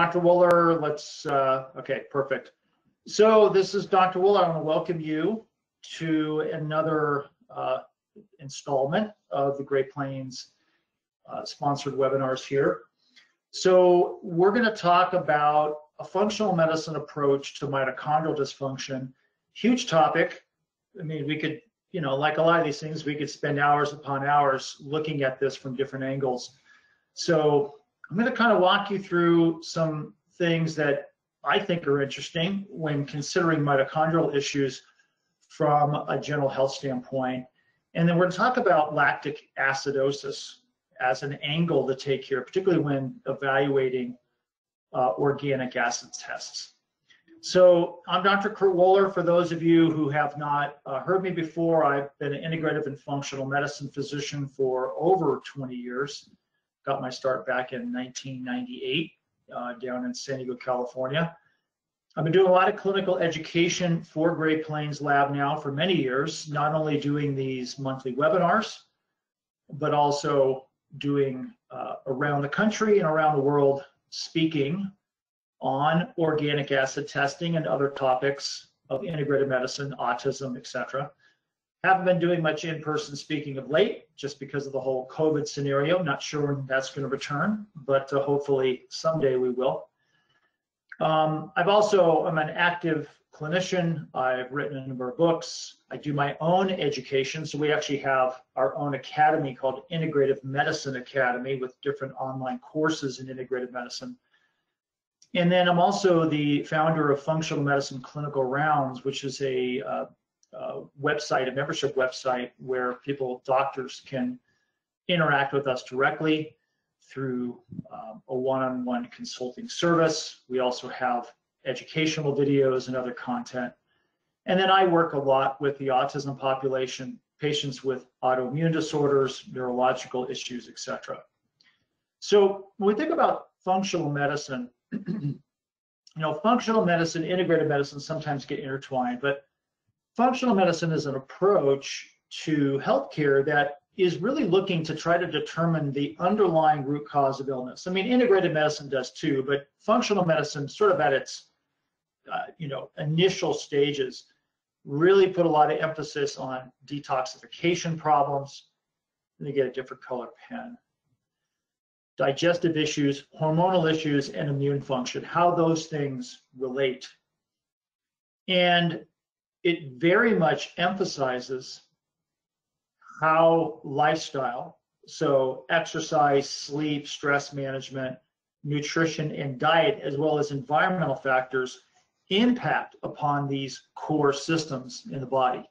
Dr. Woeller, let's, uh, okay, perfect. So this is Dr. Woeller. I want to welcome you to another uh, installment of the Great Plains uh, sponsored webinars here. So we're going to talk about a functional medicine approach to mitochondrial dysfunction. Huge topic. I mean, we could, you know, like a lot of these things, we could spend hours upon hours looking at this from different angles. So I'm going to kind of walk you through some things that I think are interesting when considering mitochondrial issues from a general health standpoint. And then we're going to talk about lactic acidosis as an angle to take here, particularly when evaluating uh, organic acid tests. So I'm Dr. Kurt Woeller. For those of you who have not uh, heard me before, I've been an integrative and functional medicine physician for over 20 years got my start back in 1998 uh, down in San Diego, California. I've been doing a lot of clinical education for Great Plains Lab now for many years, not only doing these monthly webinars, but also doing uh, around the country and around the world speaking on organic acid testing and other topics of integrated medicine, autism, etc. Haven't been doing much in-person speaking of late, just because of the whole COVID scenario. Not sure when that's going to return, but uh, hopefully someday we will. Um, I've also, I'm an active clinician. I've written a number of books. I do my own education. So we actually have our own academy called Integrative Medicine Academy with different online courses in integrative medicine. And then I'm also the founder of Functional Medicine Clinical Rounds, which is a uh, uh, website, a membership website where people, doctors can interact with us directly through um, a one-on-one consulting service. We also have educational videos and other content. And then I work a lot with the autism population, patients with autoimmune disorders, neurological issues, etc. So when we think about functional medicine, you know, functional medicine, integrated medicine sometimes get intertwined, but functional medicine is an approach to healthcare that is really looking to try to determine the underlying root cause of illness. I mean, integrated medicine does too, but functional medicine, sort of at its uh, you know initial stages, really put a lot of emphasis on detoxification problems. Let me get a different color pen. Digestive issues, hormonal issues, and immune function, how those things relate. And it very much emphasizes how lifestyle, so exercise, sleep, stress management, nutrition, and diet, as well as environmental factors, impact upon these core systems in the body.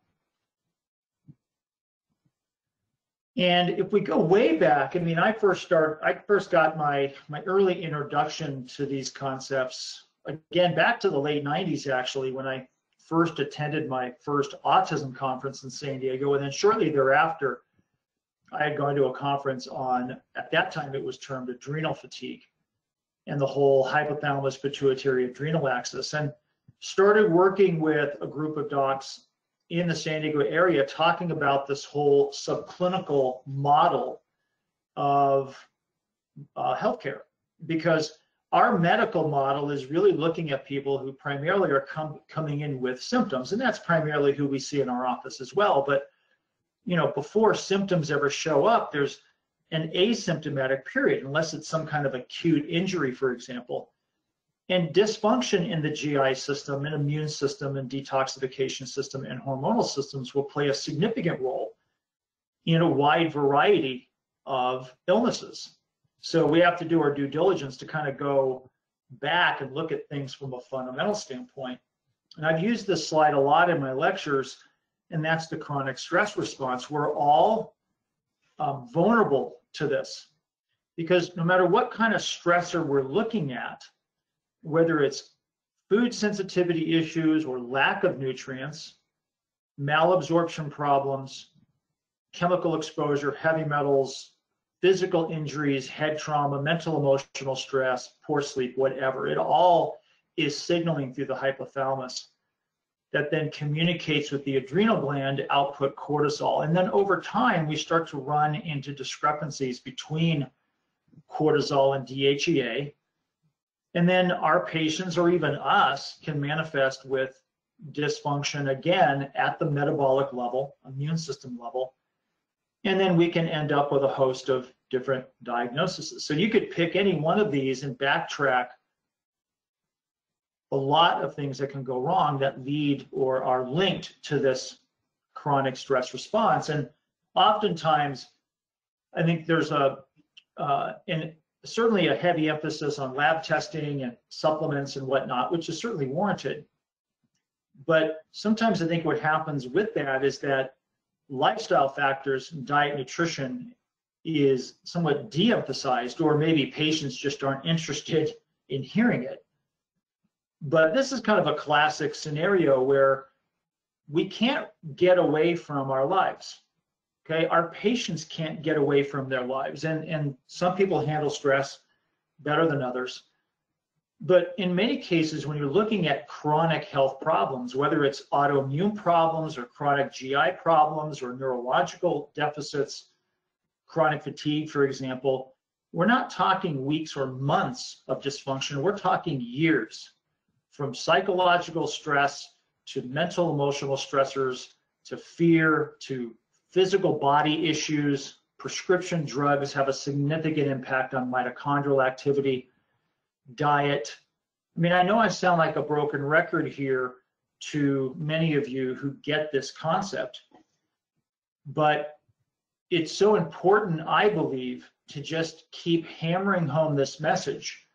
And if we go way back, I mean, I first start, I first got my my early introduction to these concepts again back to the late 90s actually when I first attended my first autism conference in San Diego, and then shortly thereafter, I had gone to a conference on, at that time it was termed adrenal fatigue and the whole hypothalamus pituitary adrenal axis, and started working with a group of docs in the San Diego area talking about this whole subclinical model of uh, healthcare. Because our medical model is really looking at people who primarily are com coming in with symptoms, and that's primarily who we see in our office as well. But you know, before symptoms ever show up, there's an asymptomatic period, unless it's some kind of acute injury, for example. And dysfunction in the GI system and immune system and detoxification system and hormonal systems will play a significant role in a wide variety of illnesses. So we have to do our due diligence to kind of go back and look at things from a fundamental standpoint. And I've used this slide a lot in my lectures, and that's the chronic stress response. We're all um, vulnerable to this because no matter what kind of stressor we're looking at, whether it's food sensitivity issues or lack of nutrients, malabsorption problems, chemical exposure, heavy metals, physical injuries, head trauma, mental emotional stress, poor sleep, whatever. It all is signaling through the hypothalamus that then communicates with the adrenal gland to output cortisol. And then over time, we start to run into discrepancies between cortisol and DHEA. And then our patients or even us can manifest with dysfunction again at the metabolic level, immune system level. And then we can end up with a host of different diagnoses. So you could pick any one of these and backtrack a lot of things that can go wrong that lead or are linked to this chronic stress response. And oftentimes, I think there's a, uh, and certainly a heavy emphasis on lab testing and supplements and whatnot, which is certainly warranted. But sometimes I think what happens with that is that lifestyle factors, diet, nutrition is somewhat de-emphasized, or maybe patients just aren't interested in hearing it. But this is kind of a classic scenario where we can't get away from our lives. Okay, our patients can't get away from their lives, and and some people handle stress better than others. But in many cases, when you're looking at chronic health problems, whether it's autoimmune problems or chronic GI problems or neurological deficits, chronic fatigue, for example, we're not talking weeks or months of dysfunction. We're talking years from psychological stress to mental emotional stressors to fear to physical body issues. Prescription drugs have a significant impact on mitochondrial activity, diet. I mean, I know I sound like a broken record here to many of you who get this concept, but it's so important, I believe, to just keep hammering home this message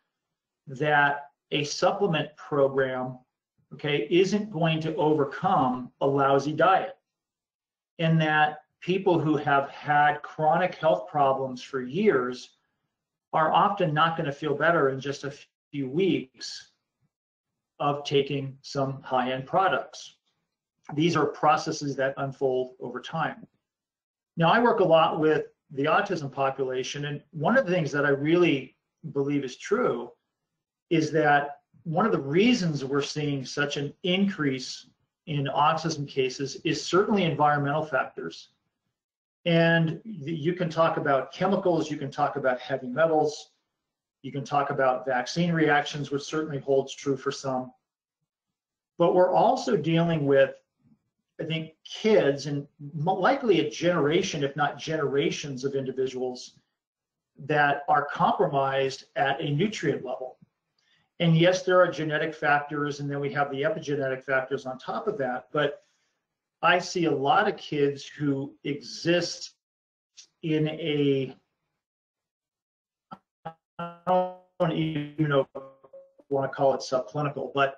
that a supplement program, okay, isn't going to overcome a lousy diet. And that people who have had chronic health problems for years are often not going to feel better in just a few weeks of taking some high-end products. These are processes that unfold over time. Now, I work a lot with the autism population, and one of the things that I really believe is true is that one of the reasons we're seeing such an increase in autism cases is certainly environmental factors. And you can talk about chemicals, you can talk about heavy metals, you can talk about vaccine reactions, which certainly holds true for some. But we're also dealing with, I think, kids and likely a generation, if not generations of individuals that are compromised at a nutrient level. And yes, there are genetic factors, and then we have the epigenetic factors on top of that. But I see a lot of kids who exist in a I don't even know want to call it subclinical, but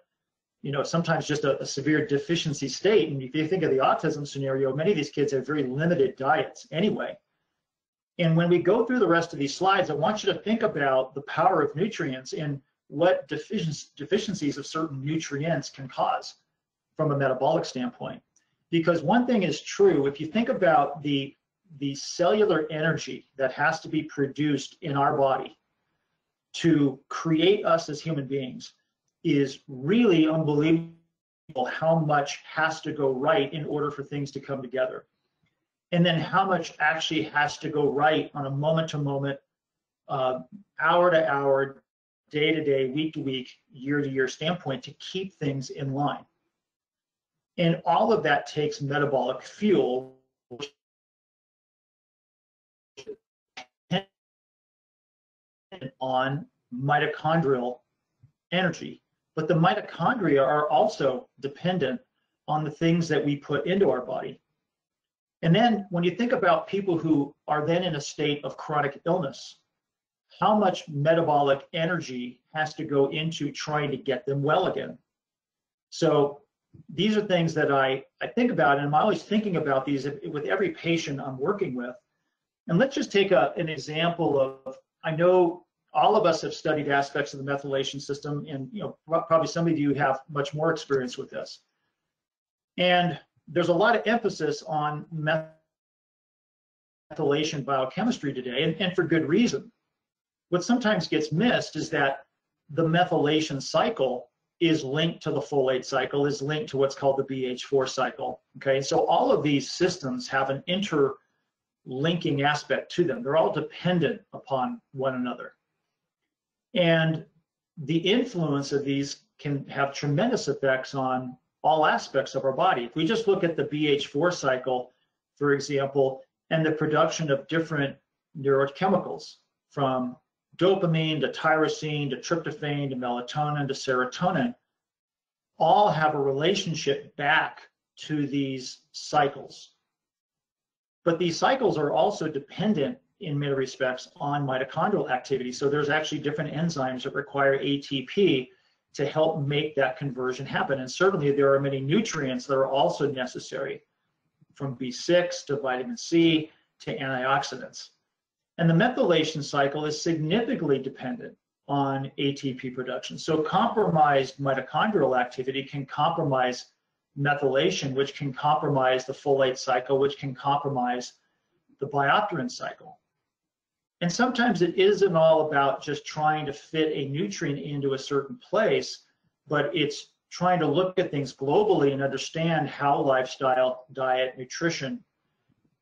you know, sometimes just a, a, severe deficiency state. And if you think of the autism scenario, many of these kids have very limited diets anyway. And when we go through the rest of these slides, I want you to think about the power of nutrients and what deficiencies of certain nutrients can cause from a metabolic standpoint. Because one thing is true, if you think about the, the cellular energy that has to be produced in our body to create us as human beings is really unbelievable how much has to go right in order for things to come together. And then how much actually has to go right on a moment to moment, uh, hour to hour, day to day, week to week, year to year standpoint to keep things in line. And all of that takes metabolic fuel, on mitochondrial energy. But the mitochondria are also dependent on the things that we put into our body. And then when you think about people who are then in a state of chronic illness, how much metabolic energy has to go into trying to get them well again. So these are things that I, I think about, and I'm always thinking about these with every patient I'm working with. And let's just take a, an example of, I know all of us have studied aspects of the methylation system, and you know probably some of you have much more experience with this. And there's a lot of emphasis on methylation biochemistry today, and, and for good reason what sometimes gets missed is that the methylation cycle is linked to the folate cycle, is linked to what's called the BH4 cycle. Okay, so all of these systems have an interlinking aspect to them. They're all dependent upon one another. And the influence of these can have tremendous effects on all aspects of our body. If we just look at the BH4 cycle, for example, and the production of different neurochemicals from dopamine to tyrosine to tryptophan to melatonin to serotonin, all have a relationship back to these cycles. But these cycles are also dependent in many respects on mitochondrial activity. So there's actually different enzymes that require ATP to help make that conversion happen. And certainly there are many nutrients that are also necessary from B6 to vitamin C to antioxidants. And the methylation cycle is significantly dependent on ATP production. So compromised mitochondrial activity can compromise methylation, which can compromise the folate cycle, which can compromise the biopterin cycle. And sometimes it isn't all about just trying to fit a nutrient into a certain place, but it's trying to look at things globally and understand how lifestyle, diet, nutrition,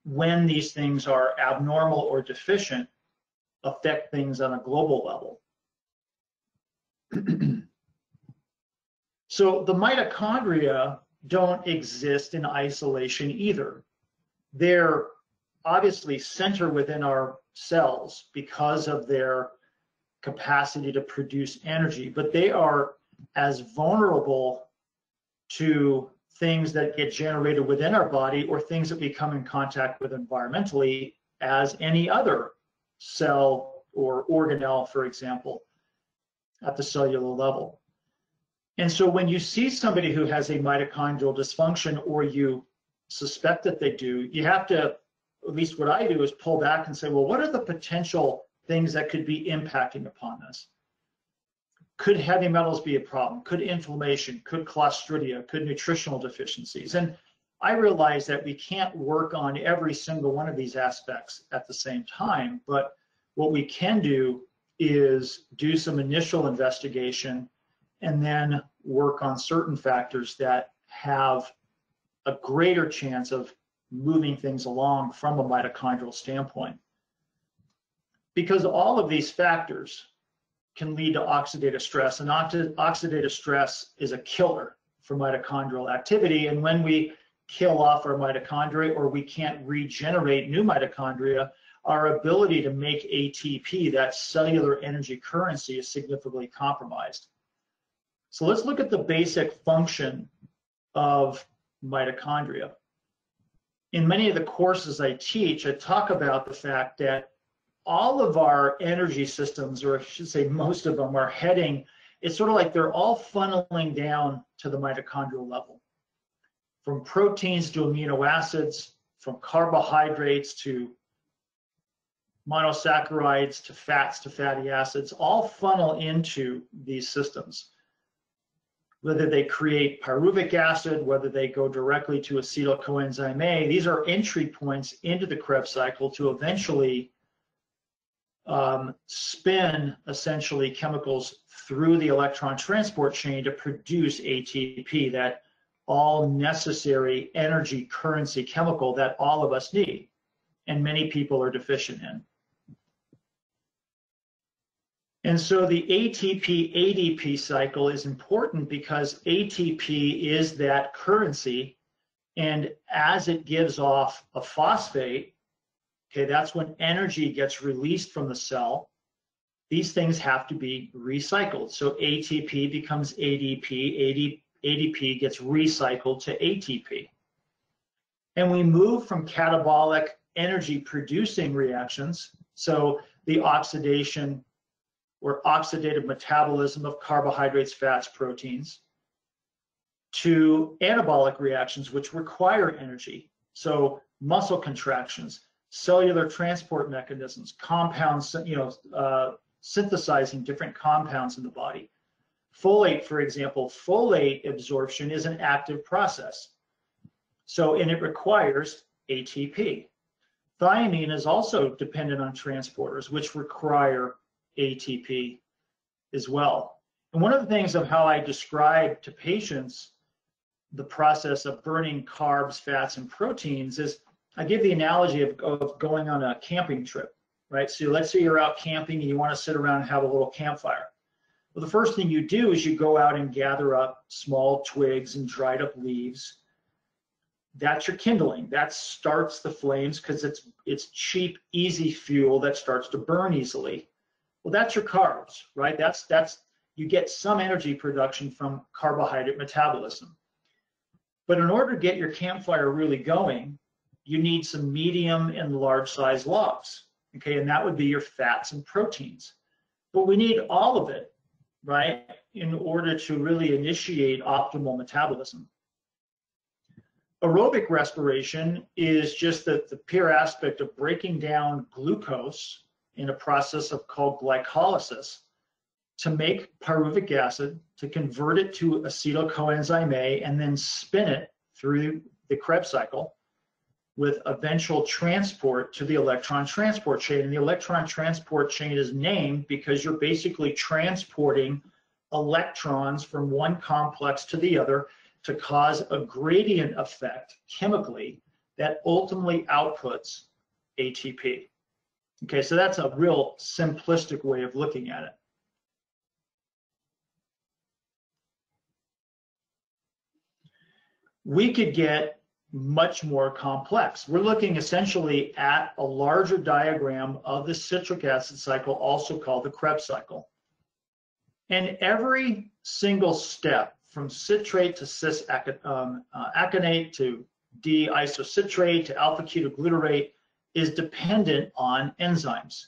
when these things are abnormal or deficient, affect things on a global level. so the mitochondria don't exist in isolation either. They're obviously center within our cells because of their capacity to produce energy, but they are as vulnerable to things that get generated within our body or things that we come in contact with environmentally as any other cell or organelle, for example, at the cellular level. And so when you see somebody who has a mitochondrial dysfunction or you suspect that they do, you have to at least what I do is pull back and say, well, what are the potential things that could be impacting upon this? Could heavy metals be a problem? Could inflammation? Could clostridia? Could nutritional deficiencies? And I realize that we can't work on every single one of these aspects at the same time, but what we can do is do some initial investigation and then work on certain factors that have a greater chance of moving things along from a mitochondrial standpoint. Because all of these factors can lead to oxidative stress, and oxidative stress is a killer for mitochondrial activity. And when we kill off our mitochondria or we can't regenerate new mitochondria, our ability to make ATP, that cellular energy currency, is significantly compromised. So let's look at the basic function of mitochondria in many of the courses I teach, I talk about the fact that all of our energy systems, or I should say most of them, are heading, it's sort of like they're all funneling down to the mitochondrial level. From proteins to amino acids, from carbohydrates to monosaccharides to fats to fatty acids, all funnel into these systems whether they create pyruvic acid, whether they go directly to acetyl coenzyme A. These are entry points into the Krebs cycle to eventually um, spin essentially chemicals through the electron transport chain to produce ATP, that all necessary energy currency chemical that all of us need and many people are deficient in. And so the ATP ADP cycle is important because ATP is that currency. And as it gives off a phosphate, okay, that's when energy gets released from the cell. These things have to be recycled. So ATP becomes ADP, ADP gets recycled to ATP. And we move from catabolic energy producing reactions, so the oxidation or oxidative metabolism of carbohydrates, fats, proteins, to anabolic reactions, which require energy. So muscle contractions, cellular transport mechanisms, compounds, you know, uh, synthesizing different compounds in the body. Folate, for example, folate absorption is an active process. So, and it requires ATP. Thiamine is also dependent on transporters, which require ATP as well. And one of the things of how I describe to patients the process of burning carbs, fats, and proteins is I give the analogy of, of going on a camping trip, right? So let's say you're out camping and you want to sit around and have a little campfire. Well, the first thing you do is you go out and gather up small twigs and dried up leaves. That's your kindling. That starts the flames because it's it's cheap, easy fuel that starts to burn easily. Well, that's your carbs, right? That's that's you get some energy production from carbohydrate metabolism. But in order to get your campfire really going, you need some medium and large size logs. Okay, and that would be your fats and proteins. But we need all of it right, in order to really initiate optimal metabolism. Aerobic respiration is just the, the pure aspect of breaking down glucose in a process of called glycolysis to make pyruvic acid, to convert it to acetyl coenzyme A, and then spin it through the Krebs cycle with eventual transport to the electron transport chain. And the electron transport chain is named because you're basically transporting electrons from one complex to the other to cause a gradient effect chemically that ultimately outputs ATP. Okay, so that's a real simplistic way of looking at it. We could get much more complex. We're looking essentially at a larger diagram of the citric acid cycle, also called the Krebs cycle. And every single step from citrate to cis um, uh, aconate to D-isocitrate to alpha ketoglutarate is dependent on enzymes.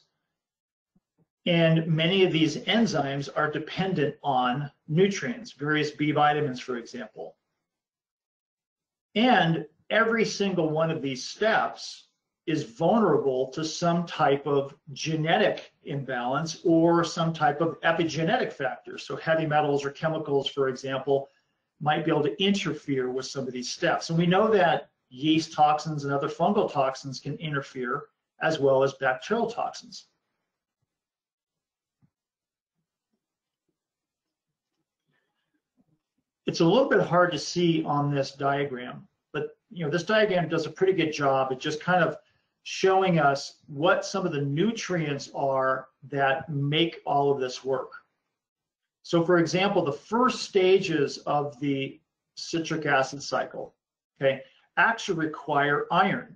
And many of these enzymes are dependent on nutrients, various B vitamins, for example. And every single one of these steps is vulnerable to some type of genetic imbalance or some type of epigenetic factor. So heavy metals or chemicals, for example, might be able to interfere with some of these steps. And we know that yeast toxins and other fungal toxins can interfere as well as bacterial toxins. It's a little bit hard to see on this diagram, but you know this diagram does a pretty good job. It just kind of showing us what some of the nutrients are that make all of this work. So for example, the first stages of the citric acid cycle, okay, actually require iron.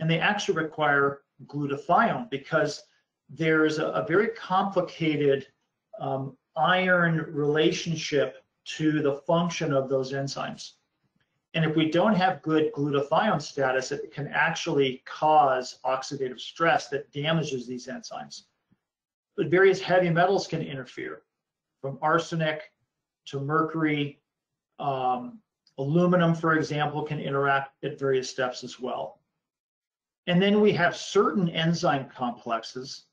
And they actually require glutathione because there's a, a very complicated um, iron relationship to the function of those enzymes. And if we don't have good glutathione status, it can actually cause oxidative stress that damages these enzymes. But various heavy metals can interfere, from arsenic to mercury. Um, aluminum, for example, can interact at various steps as well. And then we have certain enzyme complexes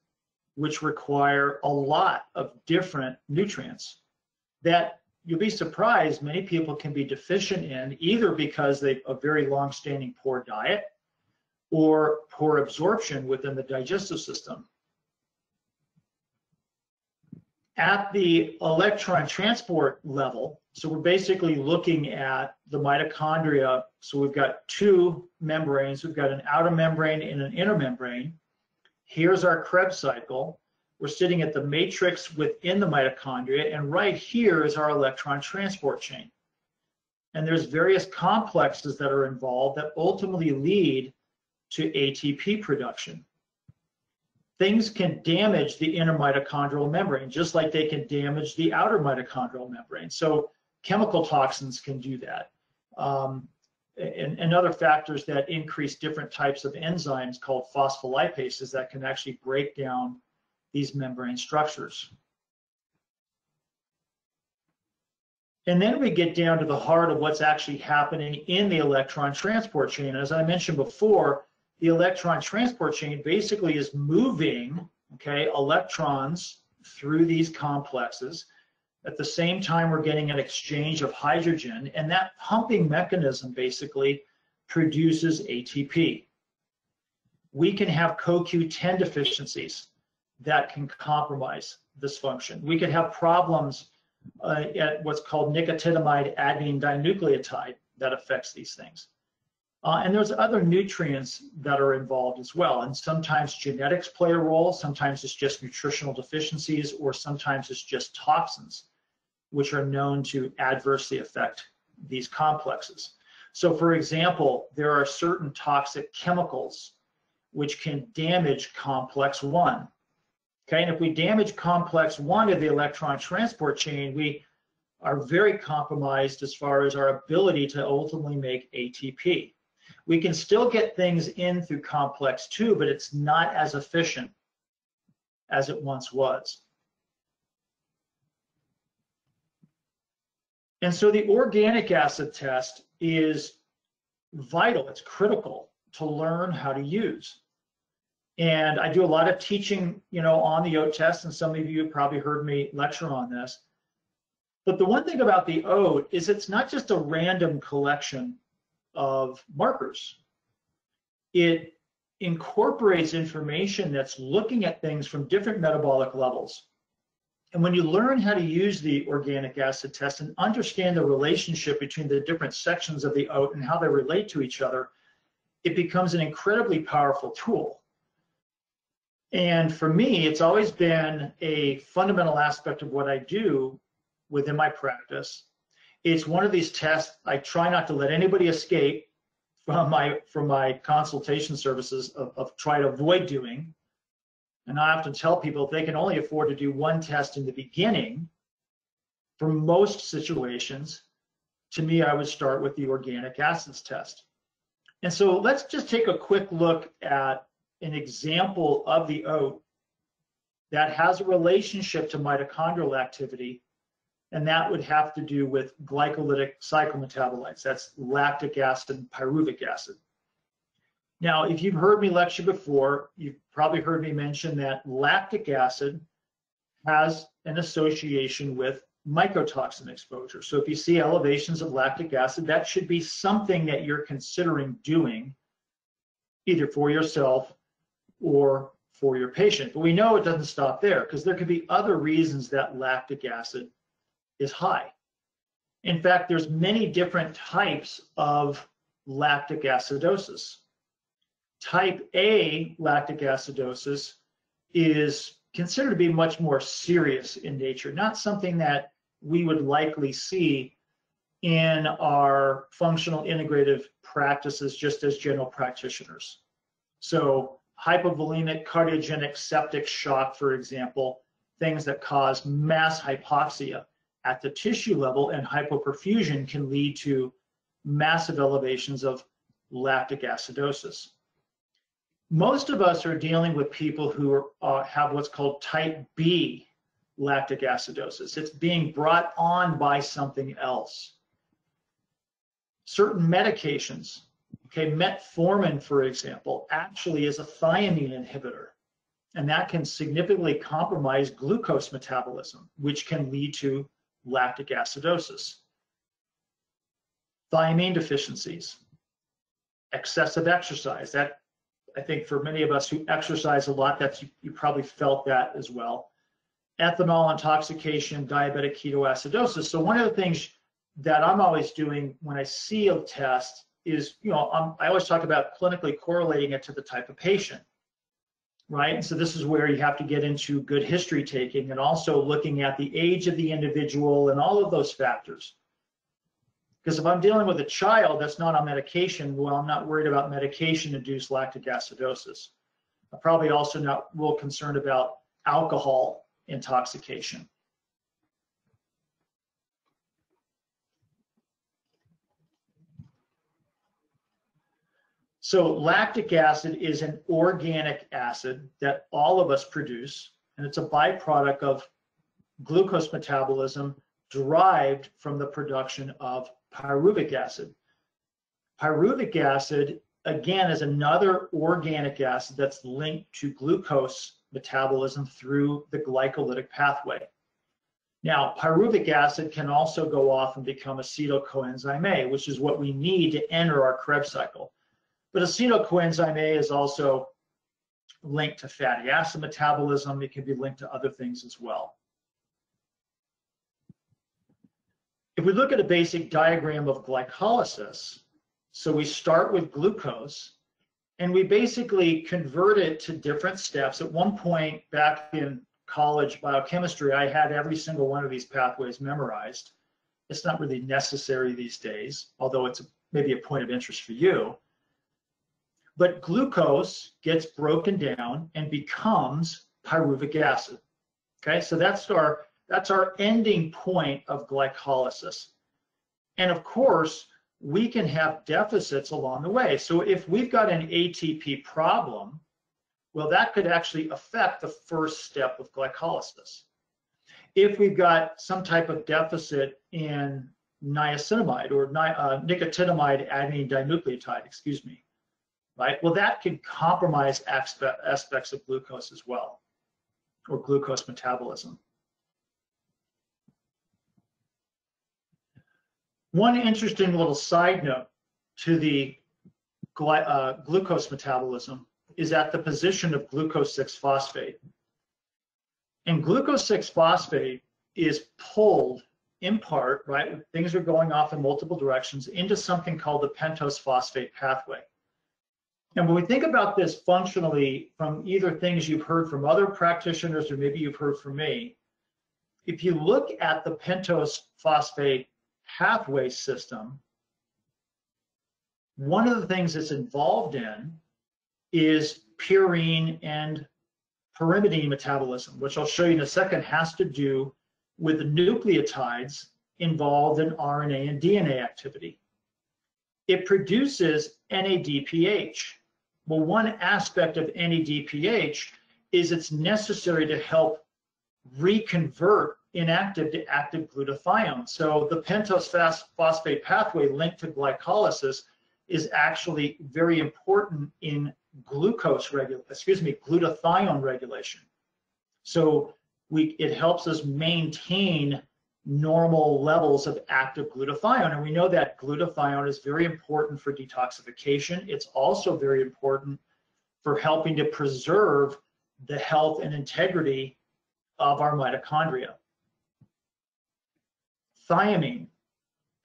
which require a lot of different nutrients that you'll be surprised many people can be deficient in either because they have a very long-standing poor diet or poor absorption within the digestive system. At the electron transport level, so we're basically looking at the mitochondria. So we've got two membranes. We've got an outer membrane and an inner membrane. Here's our Krebs cycle we're sitting at the matrix within the mitochondria, and right here is our electron transport chain. And there's various complexes that are involved that ultimately lead to ATP production. Things can damage the inner mitochondrial membrane, just like they can damage the outer mitochondrial membrane. So chemical toxins can do that. Um, and, and, other factors that increase different types of enzymes called phospholipases that can actually break down these membrane structures. And then we get down to the heart of what's actually happening in the electron transport chain. As I mentioned before, the electron transport chain basically is moving, okay, electrons through these complexes. At the same time, we're getting an exchange of hydrogen, and that pumping mechanism basically produces ATP. We can have CoQ10 deficiencies that can compromise this function. We could have problems uh, at what's called nicotinamide adenine dinucleotide that affects these things. Uh, and there's other nutrients that are involved as well. And sometimes genetics play a role, sometimes it's just nutritional deficiencies, or sometimes it's just toxins, which are known to adversely affect these complexes. So for example, there are certain toxic chemicals which can damage complex one. Okay, and if we damage complex one of the electron transport chain, we are very compromised as far as our ability to ultimately make ATP. We can still get things in through complex two, but it's not as efficient as it once was. And so the organic acid test is vital, it's critical to learn how to use. And I do a lot of teaching, you know, on the OAT test, and some of you have probably heard me lecture on this. But the one thing about the OAT is it's not just a random collection of markers. It incorporates information that's looking at things from different metabolic levels. And when you learn how to use the organic acid test and understand the relationship between the different sections of the OAT and how they relate to each other, it becomes an incredibly powerful tool. And for me, it's always been a fundamental aspect of what I do within my practice. It's one of these tests I try not to let anybody escape from my from my consultation services of, of try to avoid doing and I often tell people if they can only afford to do one test in the beginning, for most situations, to me, I would start with the organic acids test. And so let's just take a quick look at an example of the OAT that has a relationship to mitochondrial activity, and that would have to do with glycolytic cycle metabolites. That's lactic acid and pyruvic acid. Now, if you've heard me lecture before, you've probably heard me mention that lactic acid has an association with mycotoxin exposure. So if you see elevations of lactic acid, that should be something that you're considering doing either for yourself or for your patient. But we know it doesn't stop there because there could be other reasons that lactic acid is high. In fact, there's many different types of lactic acidosis. Type A lactic acidosis is considered to be much more serious in nature, not something that we would likely see in our functional integrative practices just as general practitioners. So hypovolemic cardiogenic septic shock, for example, things that cause mass hypoxia at the tissue level and hypoperfusion can lead to massive elevations of lactic acidosis most of us are dealing with people who are, uh, have what's called type B lactic acidosis. It's being brought on by something else. Certain medications, okay, metformin, for example, actually is a thiamine inhibitor, and that can significantly compromise glucose metabolism, which can lead to lactic acidosis. Thiamine deficiencies, excessive exercise, that I think for many of us who exercise a lot, that's you, you probably felt that as well. Ethanol intoxication, diabetic ketoacidosis. So one of the things that I'm always doing when I see a test is, you know, I'm, I always talk about clinically correlating it to the type of patient, right? And so this is where you have to get into good history taking and also looking at the age of the individual and all of those factors. Because if I'm dealing with a child that's not on medication, well, I'm not worried about medication-induced lactic acidosis. I'm probably also not real concerned about alcohol intoxication. So lactic acid is an organic acid that all of us produce, and it's a byproduct of glucose metabolism derived from the production of pyruvic acid. Pyruvic acid, again, is another organic acid that's linked to glucose metabolism through the glycolytic pathway. Now, pyruvic acid can also go off and become acetyl coenzyme A, which is what we need to enter our Krebs cycle. But acetyl coenzyme A is also linked to fatty acid metabolism. It can be linked to other things as well. If we look at a basic diagram of glycolysis, So we start with glucose and we basically convert it to different steps. At one point back in college biochemistry, I had every single one of these pathways memorized. It's not really necessary these days, although it's maybe a point of interest for you. But glucose gets broken down and becomes pyruvic acid. Okay, so that's our that's our ending point of glycolysis. And of course, we can have deficits along the way. So if we've got an ATP problem, well, that could actually affect the first step of glycolysis. If we've got some type of deficit in niacinamide or ni uh, nicotinamide adenine dinucleotide, excuse me, right? Well, that can compromise aspects of glucose as well, or glucose metabolism. One interesting little side note to the uh, glucose metabolism is at the position of glucose 6-phosphate. And glucose 6-phosphate is pulled in part, right, things are going off in multiple directions, into something called the pentose phosphate pathway. And when we think about this functionally from either things you've heard from other practitioners or maybe you've heard from me, if you look at the pentose phosphate pathway system, one of the things it's involved in is purine and pyrimidine metabolism, which I'll show you in a second, has to do with the nucleotides involved in RNA and DNA activity. It produces NADPH. Well, one aspect of NADPH is it's necessary to help reconvert inactive to active glutathione. So the pentose phosphate pathway linked to glycolysis is actually very important in glucose regulation, excuse me, glutathione regulation. So we, it helps us maintain normal levels of active glutathione. And we know that glutathione is very important for detoxification. It's also very important for helping to preserve the health and integrity of our mitochondria thiamine.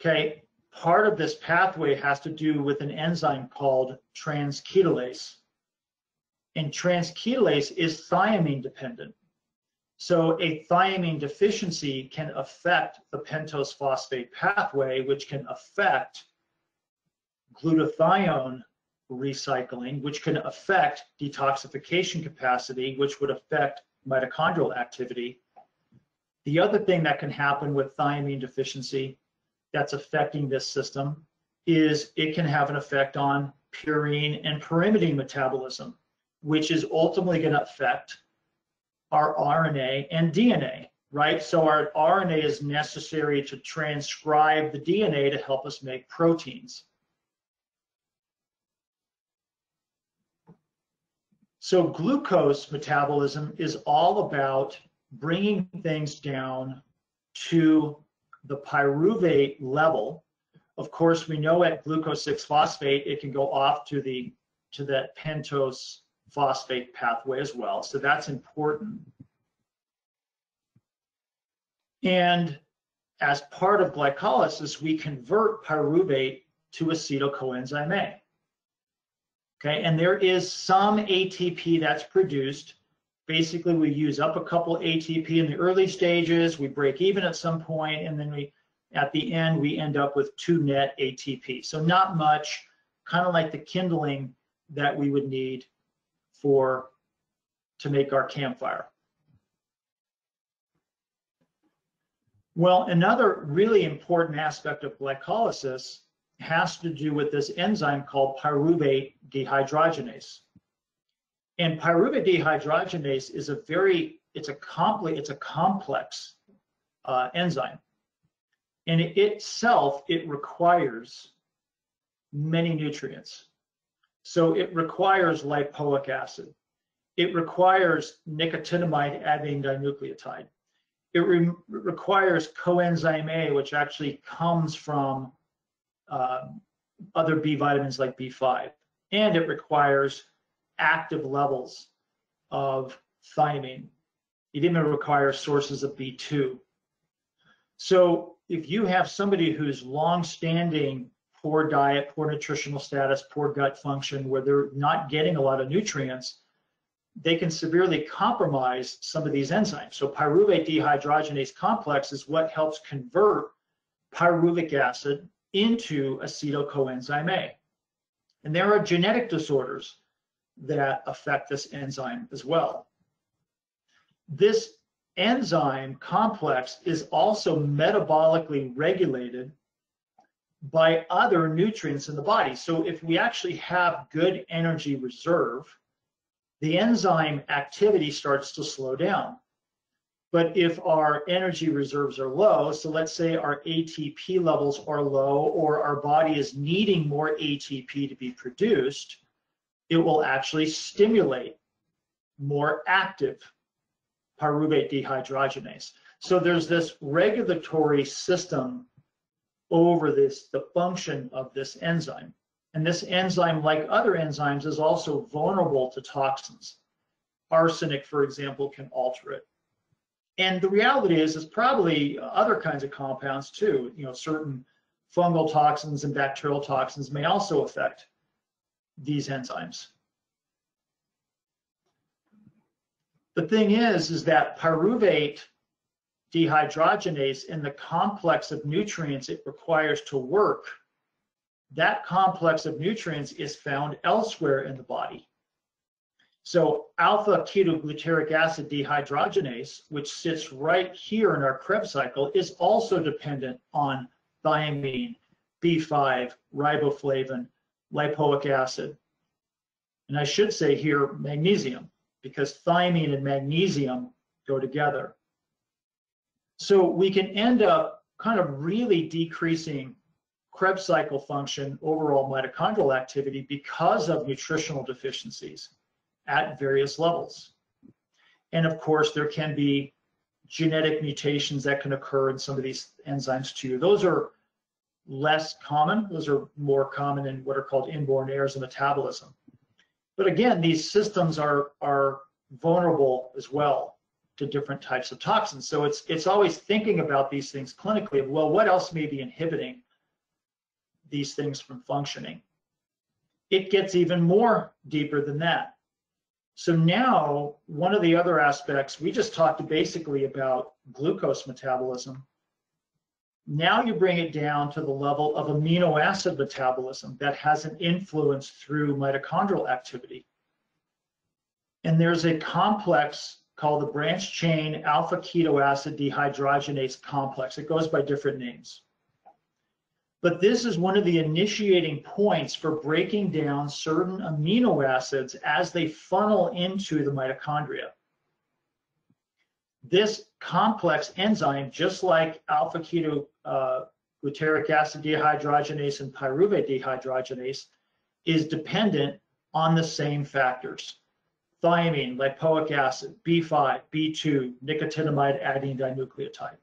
Okay, part of this pathway has to do with an enzyme called transketolase. And transketolase is thiamine dependent. So a thiamine deficiency can affect the pentose phosphate pathway, which can affect glutathione recycling, which can affect detoxification capacity, which would affect mitochondrial activity, the other thing that can happen with thiamine deficiency that's affecting this system is it can have an effect on purine and pyrimidine metabolism, which is ultimately going to affect our RNA and DNA, right? So our RNA is necessary to transcribe the DNA to help us make proteins. So glucose metabolism is all about bringing things down to the pyruvate level. Of course, we know at glucose 6-phosphate, it can go off to the to that pentose phosphate pathway as well. So that's important. And as part of glycolysis, we convert pyruvate to acetyl coenzyme A. Okay, and there is some ATP that's produced basically we use up a couple ATP in the early stages, we break even at some point, and then we, at the end, we end up with two net ATP. So not much, kind of like the kindling that we would need for, to make our campfire. Well, another really important aspect of glycolysis has to do with this enzyme called pyruvate dehydrogenase. And pyruvate dehydrogenase is a very, it's a complex, it's a complex uh, enzyme. And it itself, it requires many nutrients. So it requires lipoic acid. It requires nicotinamide adenine dinucleotide. It re requires coenzyme A, which actually comes from uh, other B vitamins like B5. And it requires active levels of thiamine. It even requires sources of B2. So if you have somebody who's long-standing poor diet, poor nutritional status, poor gut function, where they're not getting a lot of nutrients, they can severely compromise some of these enzymes. So pyruvate dehydrogenase complex is what helps convert pyruvic acid into acetyl coenzyme A. And there are genetic disorders that affect this enzyme as well. This enzyme complex is also metabolically regulated by other nutrients in the body. So if we actually have good energy reserve, the enzyme activity starts to slow down. But if our energy reserves are low, so let's say our ATP levels are low or our body is needing more ATP to be produced, it will actually stimulate more active pyruvate dehydrogenase. So there's this regulatory system over this, the function of this enzyme. And this enzyme, like other enzymes, is also vulnerable to toxins. Arsenic, for example, can alter it. And the reality is, is probably other kinds of compounds too. You know, certain fungal toxins and bacterial toxins may also affect these enzymes. The thing is, is that pyruvate dehydrogenase in the complex of nutrients it requires to work, that complex of nutrients is found elsewhere in the body. So alpha ketoglutaric acid dehydrogenase, which sits right here in our Krebs cycle, is also dependent on thiamine, B5, riboflavin, lipoic acid. And I should say here magnesium because thiamine and magnesium go together. So we can end up kind of really decreasing Krebs cycle function, overall mitochondrial activity because of nutritional deficiencies at various levels. And of course, there can be genetic mutations that can occur in some of these enzymes too. Those are less common. Those are more common in what are called inborn errors of metabolism. But again, these systems are, are vulnerable as well to different types of toxins. So it's, it's always thinking about these things clinically. Well, what else may be inhibiting these things from functioning? It gets even more deeper than that. So now, one of the other aspects, we just talked basically about glucose metabolism. Now you bring it down to the level of amino acid metabolism that has an influence through mitochondrial activity. And there's a complex called the branch chain alpha keto acid dehydrogenase complex. It goes by different names. But this is one of the initiating points for breaking down certain amino acids as they funnel into the mitochondria. This complex enzyme, just like alpha keto uh, acid dehydrogenase and pyruvate dehydrogenase, is dependent on the same factors. Thiamine, lipoic acid, B5, B2, nicotinamide adenine dinucleotide.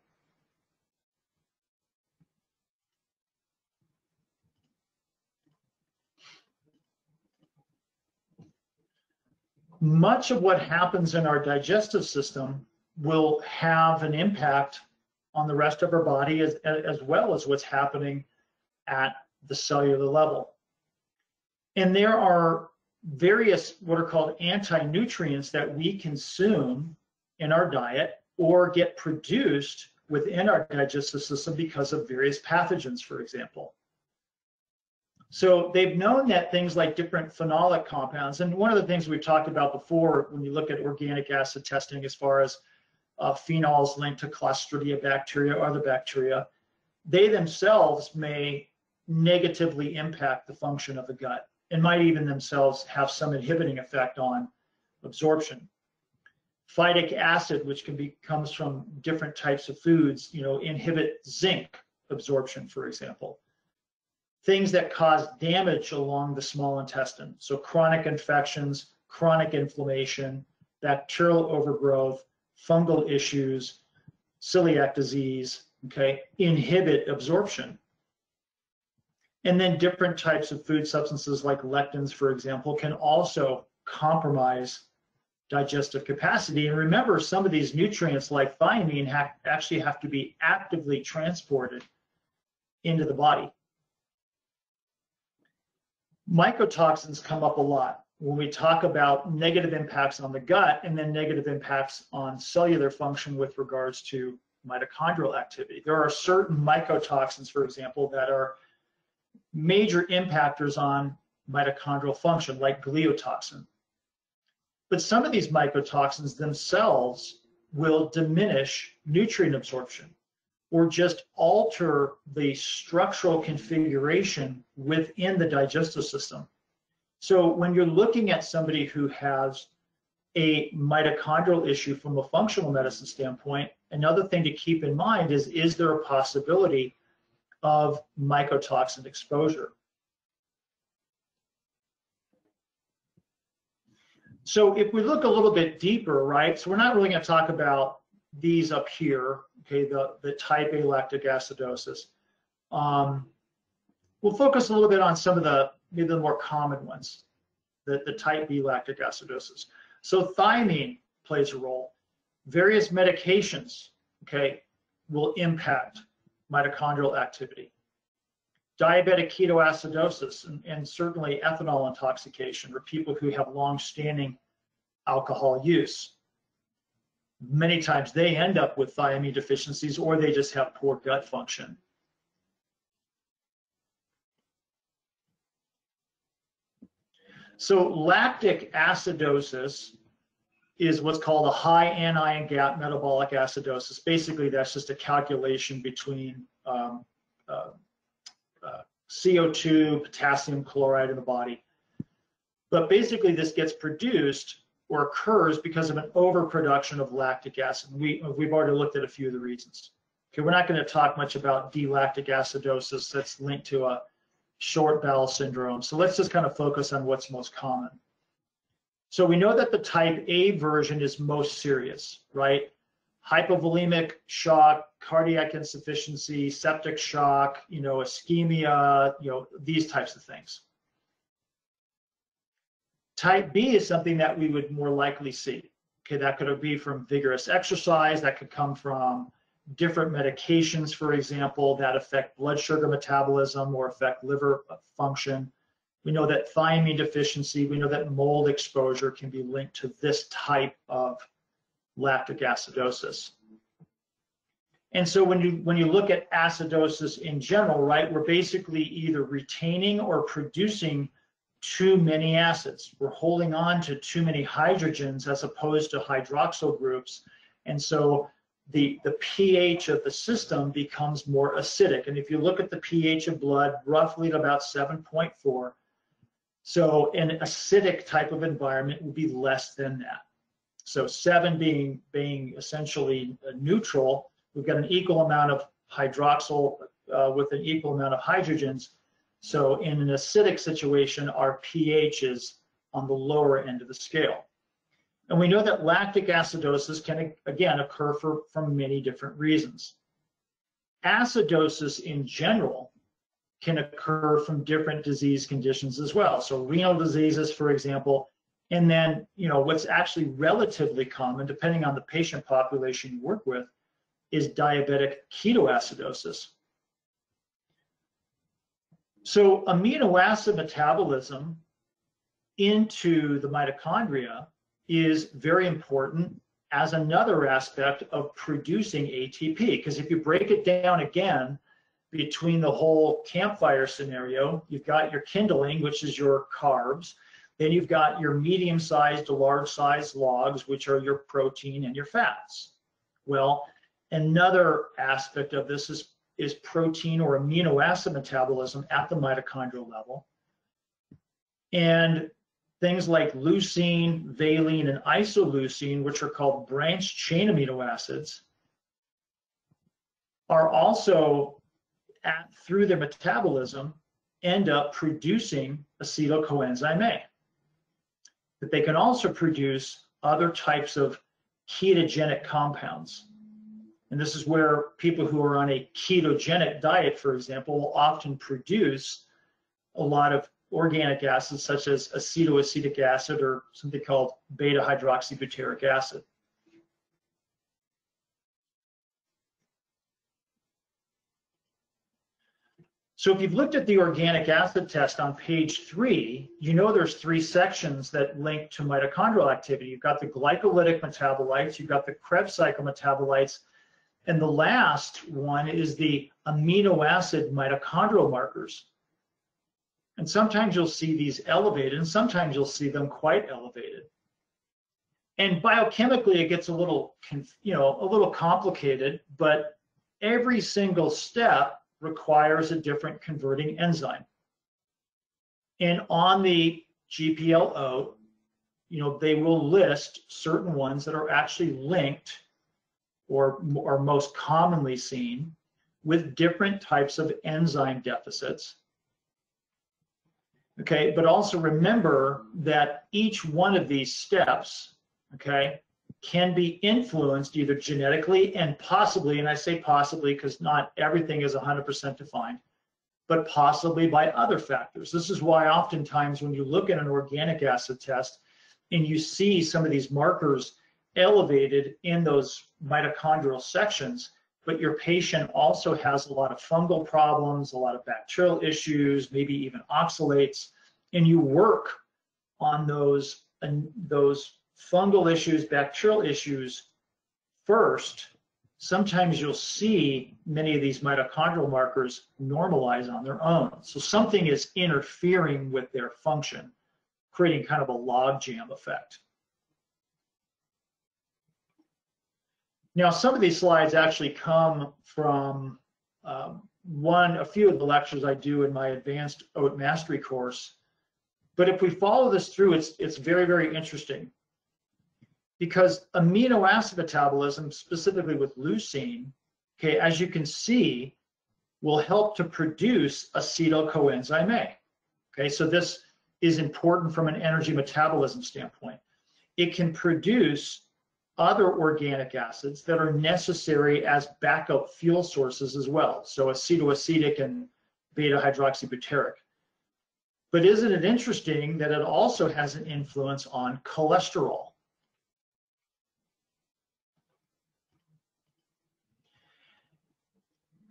much of what happens in our digestive system will have an impact on the rest of our body as, as well as what's happening at the cellular level. And there are various what are called anti-nutrients that we consume in our diet or get produced within our digestive system because of various pathogens, for example. So they've known that things like different phenolic compounds, and one of the things we've talked about before when you look at organic acid testing as far as uh, phenols linked to Clostridia bacteria or other bacteria, they themselves may negatively impact the function of the gut and might even themselves have some inhibiting effect on absorption. Phytic acid, which can be comes from different types of foods, you know, inhibit zinc absorption, for example things that cause damage along the small intestine. So chronic infections, chronic inflammation, bacterial overgrowth, fungal issues, celiac disease, okay, inhibit absorption. And then different types of food substances like lectins, for example, can also compromise digestive capacity. And remember, some of these nutrients like thiamine ha actually have to be actively transported into the body. mycotoxins come up a lot when we talk about negative impacts on the gut and then negative impacts on cellular function with regards to mitochondrial activity. There are certain mycotoxins, for example, that are major impactors on mitochondrial function, like gliotoxin. But some of these mycotoxins themselves will diminish nutrient absorption or just alter the structural configuration within the digestive system. So when you're looking at somebody who has a mitochondrial issue from a functional medicine standpoint, another thing to keep in mind is, is there a possibility of mycotoxin exposure? So if we look a little bit deeper, right, so we're not really going to talk about these up here, okay, the, the type A lactic acidosis. Um, we'll focus a little bit on some of the maybe the more common ones, the, the type B lactic acidosis. So thiamine plays a role. Various medications, okay, will impact mitochondrial activity. Diabetic ketoacidosis and, and certainly ethanol intoxication or people who have long-standing alcohol use. Many times they end up with thiamine deficiencies or they just have poor gut function. So lactic acidosis is what's called a high anion gap metabolic acidosis. Basically, that's just a calculation between um, uh, uh, CO2, potassium chloride in the body. But basically, this gets produced or occurs because of an overproduction of lactic acid. We, we've already looked at a few of the reasons. Okay, we're not going to talk much about D-lactic acidosis that's linked to a short bowel syndrome. So let's just kind of focus on what's most common. So we know that the type A version is most serious, right? Hypovolemic shock, cardiac insufficiency, septic shock, you know, ischemia, you know, these types of things. Type B is something that we would more likely see. Okay, that could be from vigorous exercise, that could come from different medications, for example, that affect blood sugar metabolism or affect liver function. We know that thiamine deficiency, we know that mold exposure can be linked to this type of lactic acidosis. And so when you when you look at acidosis in general, right, we're basically either retaining or producing too many acids. We're holding on to too many hydrogens as opposed to hydroxyl groups. And so the, the pH of the system becomes more acidic. And if you look at the pH of blood, roughly at about 7.4. So an acidic type of environment would be less than that. So seven being, being essentially neutral, we've got an equal amount of hydroxyl uh, with an equal amount of hydrogens. So in an acidic situation, our pH is on the lower end of the scale. And we know that lactic acidosis can, again, occur for, for many different reasons. Acidosis in general can occur from different disease conditions as well. So renal diseases, for example, and then, you know, what's actually relatively common, depending on the patient population you work with, is diabetic ketoacidosis. So amino acid metabolism into the mitochondria is very important as another aspect of producing ATP. Because if you break it down again between the whole campfire scenario, you've got your kindling, which is your carbs, then you've got your medium sized to large sized logs, which are your protein and your fats. Well, another aspect of this is, is protein or amino acid metabolism at the mitochondrial level. And things like leucine, valine, and isoleucine, which are called branched chain amino acids, are also at, through their metabolism end up producing acetyl coenzyme A. But they can also produce other types of ketogenic compounds. And this is where people who are on a ketogenic diet, for example, will often produce a lot of organic acids such as acetoacetic acid or something called beta hydroxybutyric acid. So if you've looked at the organic acid test on page three, you know there's three sections that link to mitochondrial activity. You've got the glycolytic metabolites, you've got the Krebs cycle metabolites, and the last one is the amino acid mitochondrial markers. And sometimes you'll see these elevated, and sometimes you'll see them quite elevated. And biochemically, it gets a little, you know, a little complicated, but every single step requires a different converting enzyme. And on the GPLO, you know, they will list certain ones that are actually linked or are most commonly seen with different types of enzyme deficits. Okay, but also remember that each one of these steps, okay, can be influenced either genetically and possibly, and I say possibly because not everything is 100% defined, but possibly by other factors. This is why oftentimes when you look at an organic acid test and you see some of these markers elevated in those mitochondrial sections, but your patient also has a lot of fungal problems, a lot of bacterial issues, maybe even oxalates, and you work on those, and those fungal issues, bacterial issues first, sometimes you'll see many of these mitochondrial markers normalize on their own. So something is interfering with their function, creating kind of a logjam effect. Now, some of these slides actually come from um, one, a few of the lectures I do in my advanced OAT mastery course. But if we follow this through, it's, it's very, very interesting because amino acid metabolism, specifically with leucine, okay, as you can see, will help to produce acetyl coenzyme A. Okay, so this is important from an energy metabolism standpoint. It can produce other organic acids that are necessary as backup fuel sources as well, so acetoacetic and beta hydroxybutyric. But isn't it interesting that it also has an influence on cholesterol?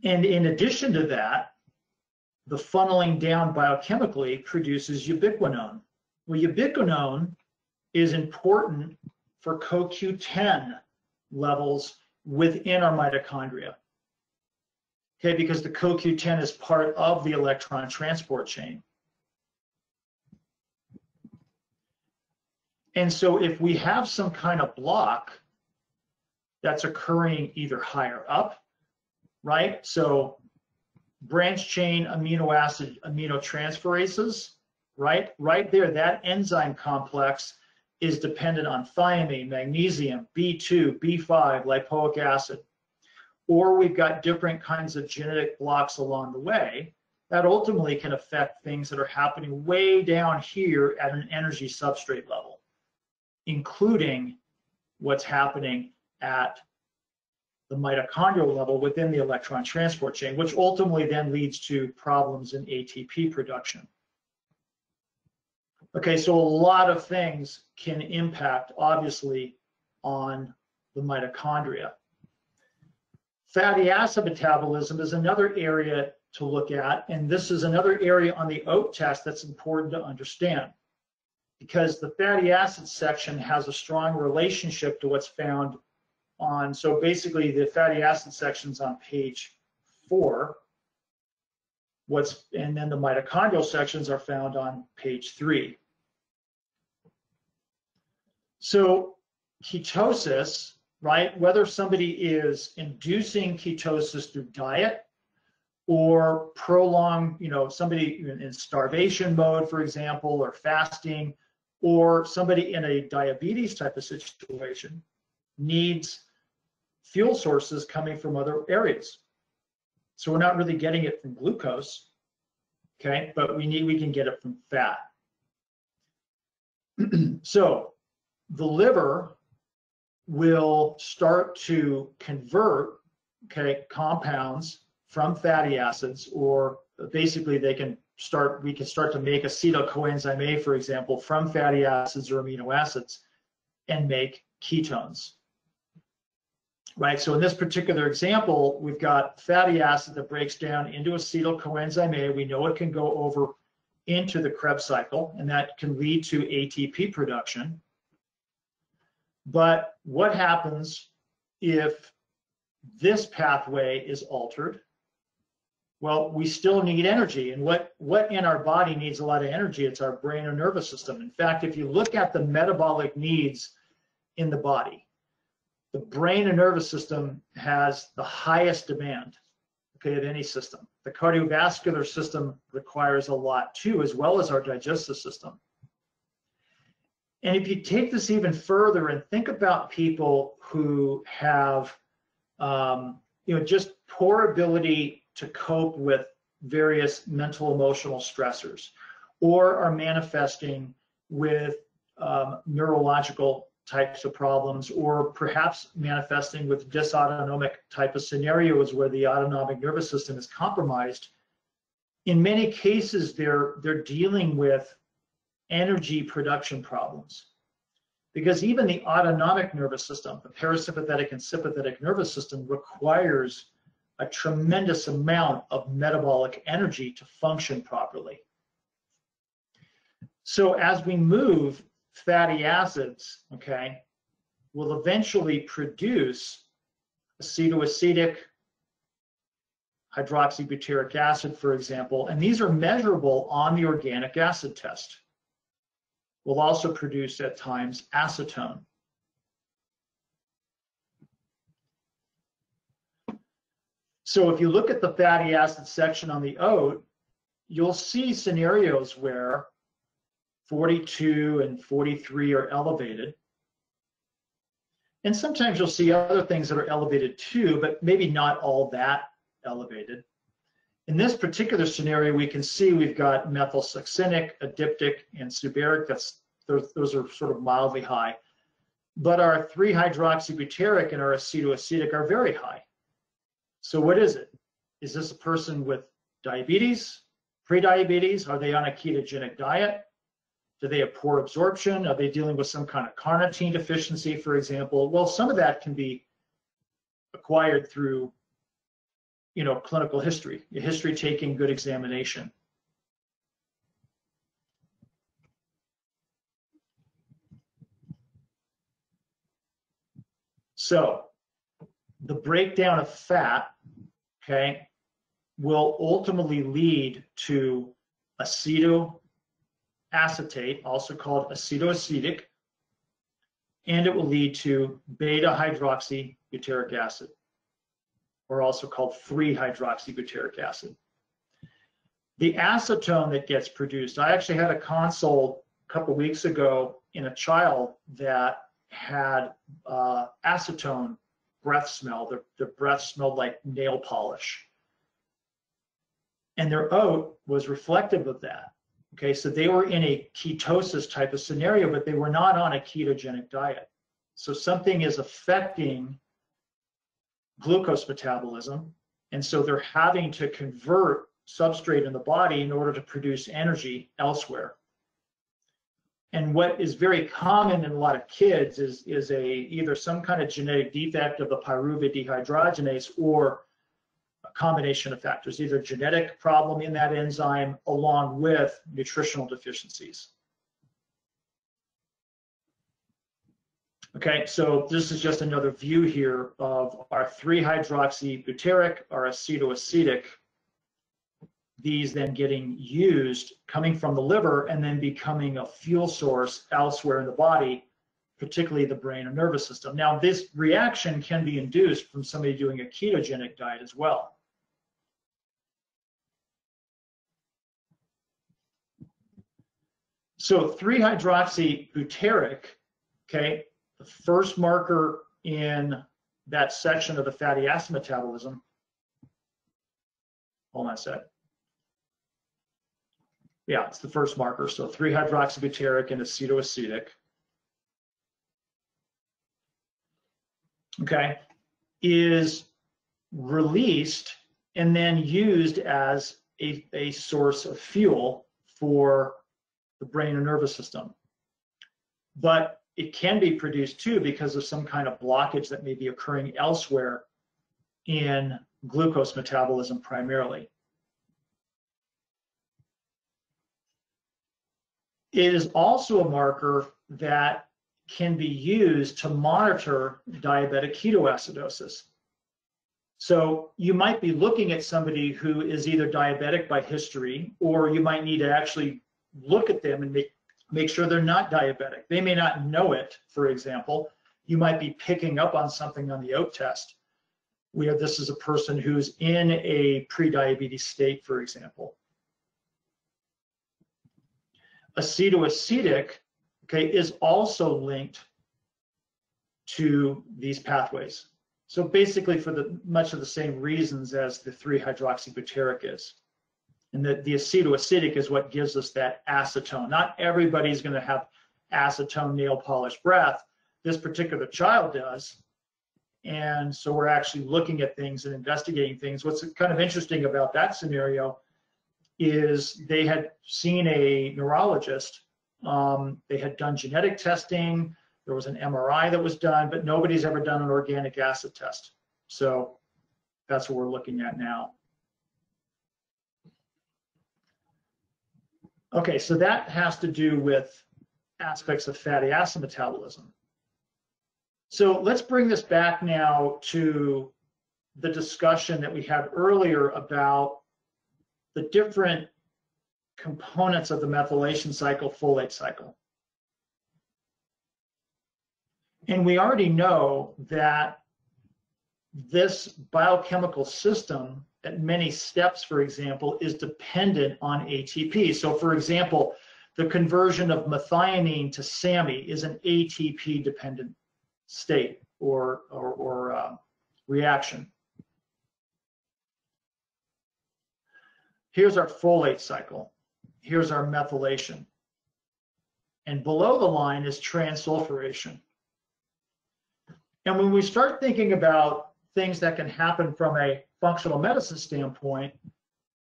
And in addition to that, the funneling down biochemically produces ubiquinone. Well, ubiquinone is important for CoQ10 levels within our mitochondria. Okay, because the CoQ10 is part of the electron transport chain. And so if we have some kind of block that's occurring either higher up right? So branch chain amino acid aminotransferases, right? Right there, that enzyme complex is dependent on thiamine, magnesium, B2, B5, lipoic acid. Or we've got different kinds of genetic blocks along the way that ultimately can affect things that are happening way down here at an energy substrate level, including what's happening at the mitochondrial level within the electron transport chain, which ultimately then leads to problems in ATP production. Okay, so a lot of things can impact, obviously, on the mitochondria. Fatty acid metabolism is another area to look at, and this is another area on the OAT test that's important to understand because the fatty acid section has a strong relationship to what's found on, so basically the fatty acid section's on page four. What's, and then the mitochondrial sections are found on page three. So ketosis, right, whether somebody is inducing ketosis through diet or prolonged, you know, somebody in starvation mode, for example, or fasting, or somebody in a diabetes type of situation needs fuel sources coming from other areas. So we're not really getting it from glucose, okay, but we need, we can get it from fat. so the liver will start to convert, okay, compounds from fatty acids, or basically they can start, we can start to make acetyl coenzyme A, for example, from fatty acids or amino acids and make ketones right? So in this particular example, we've got fatty acid that breaks down into acetyl coenzyme A. We know it can go over into the Krebs cycle, and that can lead to ATP production. But what happens if this pathway is altered? Well, we still need energy. And what, what in our body needs a lot of energy? It's our brain or nervous system. In fact, if you look at the metabolic needs in the body, the brain and nervous system has the highest demand okay, of any system. The cardiovascular system requires a lot too, as well as our digestive system. And if you take this even further and think about people who have, um, you know, just poor ability to cope with various mental emotional stressors, or are manifesting with um, neurological types of problems, or perhaps manifesting with dysautonomic type of scenarios where the autonomic nervous system is compromised. In many cases, they're they're dealing with energy production problems. Because even the autonomic nervous system, the parasympathetic and sympathetic nervous system requires a tremendous amount of metabolic energy to function properly. So as we move fatty acids, okay, will eventually produce acetoacetic hydroxybutyric acid, for example, and these are measurable on the organic acid test. Will also produce at times acetone. So if you look at the fatty acid section on the OAT, you'll see scenarios where 42 and 43 are elevated. And sometimes you'll see other things that are elevated too, but maybe not all that elevated. In this particular scenario, we can see we've got methylsuccinic, adipic, and suberic. That's those, those are sort of mildly high. But our 3-hydroxybutyric and our acetoacetic are very high. So what is it? Is this a person with diabetes, prediabetes? Are they on a ketogenic diet? Do they have poor absorption? Are they dealing with some kind of carnitine deficiency, for example? Well, some of that can be acquired through, you know, clinical history, history taking, good examination. So the breakdown of fat, okay, will ultimately lead to aceto acetate, also called acetoacetic, and it will lead to beta hydroxybutyric acid, or also called 3-hydroxybutyric acid. The acetone that gets produced, I actually had a consult a couple weeks ago in a child that had uh, acetone breath smell. Their, their breath smelled like nail polish. And their OAT was reflective of that. Okay, so they were in a ketosis type of scenario, but they were not on a ketogenic diet. So something is affecting glucose metabolism. And so they're having to convert substrate in the body in order to produce energy elsewhere. And what is very common in a lot of kids is, is a either some kind of genetic defect of the pyruvate dehydrogenase or combination of factors, either genetic problem in that enzyme along with nutritional deficiencies. Okay, so this is just another view here of our 3-hydroxybutyric, our acetoacetic, these then getting used, coming from the liver, and then becoming a fuel source elsewhere in the body, particularly the brain and nervous system. Now, this reaction can be induced from somebody doing a ketogenic diet as well. So 3-hydroxybutyric, okay, the first marker in that section of the fatty acid metabolism, hold on a sec. Yeah, it's the first marker. So 3-hydroxybutyric and acetoacetic. Okay, is released and then used as a, a source of fuel for the brain and nervous system. But it can be produced too because of some kind of blockage that may be occurring elsewhere in glucose metabolism primarily. It is also a marker that can be used to monitor diabetic ketoacidosis. So you might be looking at somebody who is either diabetic by history, or you might need to actually look at them and make, make sure they're not diabetic. They may not know it, for example. You might be picking up on something on the OAT test, where this is a person who's in a pre-diabetes state, for example. Acetoacetic okay, is also linked to these pathways. So basically for the much of the same reasons as the 3-hydroxybutyric is. And the, the acetoacetic is what gives us that acetone. Not everybody's going to have acetone nail polish breath. This particular child does. And so we're actually looking at things and investigating things. What's kind of interesting about that scenario is they had seen a neurologist um, they had done genetic testing. There was an MRI that was done, but nobody's ever done an organic acid test. So that's what we're looking at now. Okay, so that has to do with aspects of fatty acid metabolism. So let's bring this back now to the discussion that we had earlier about the different components of the methylation cycle, folate cycle. And we already know that this biochemical system at many steps, for example, is dependent on ATP. So for example, the conversion of methionine to SAMe is an ATP dependent state or, or, or uh, reaction. Here's our folate cycle here's our methylation. And below the line is transsulfuration. And when we start thinking about things that can happen from a functional medicine standpoint,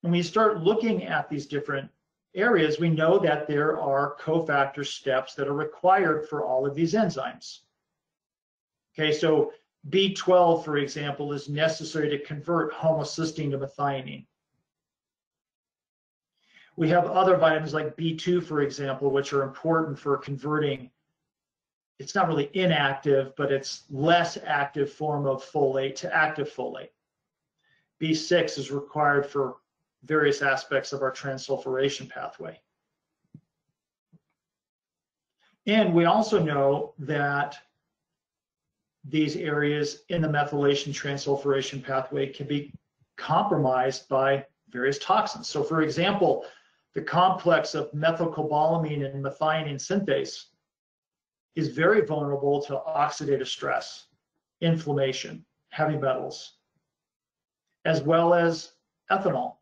when we start looking at these different areas, we know that there are cofactor steps that are required for all of these enzymes. Okay, so B12, for example, is necessary to convert homocysteine to methionine. We have other vitamins like B2, for example, which are important for converting. It's not really inactive, but it's less active form of folate to active folate. B6 is required for various aspects of our transsulfuration pathway. And we also know that these areas in the methylation transsulfuration pathway can be compromised by various toxins. So for example, the complex of methylcobalamin and methionine synthase is very vulnerable to oxidative stress, inflammation, heavy metals, as well as ethanol.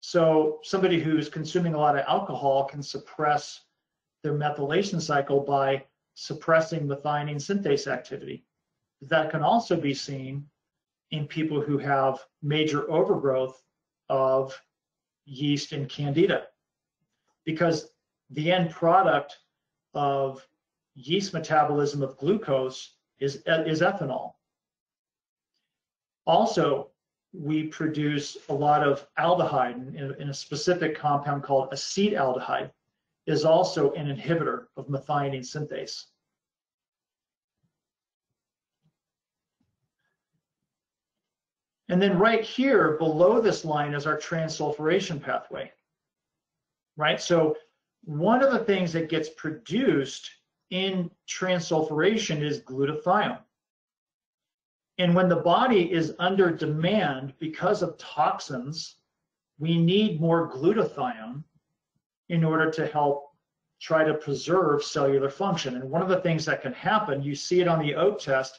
So somebody who's consuming a lot of alcohol can suppress their methylation cycle by suppressing methionine synthase activity. That can also be seen in people who have major overgrowth of yeast and candida because the end product of yeast metabolism of glucose is, is ethanol. Also, we produce a lot of aldehyde in, in a specific compound called acetaldehyde is also an inhibitor of methionine synthase. And then right here below this line is our transsulfuration pathway right? So one of the things that gets produced in transsulfuration is glutathione. And when the body is under demand because of toxins, we need more glutathione in order to help try to preserve cellular function. And one of the things that can happen, you see it on the OAT test,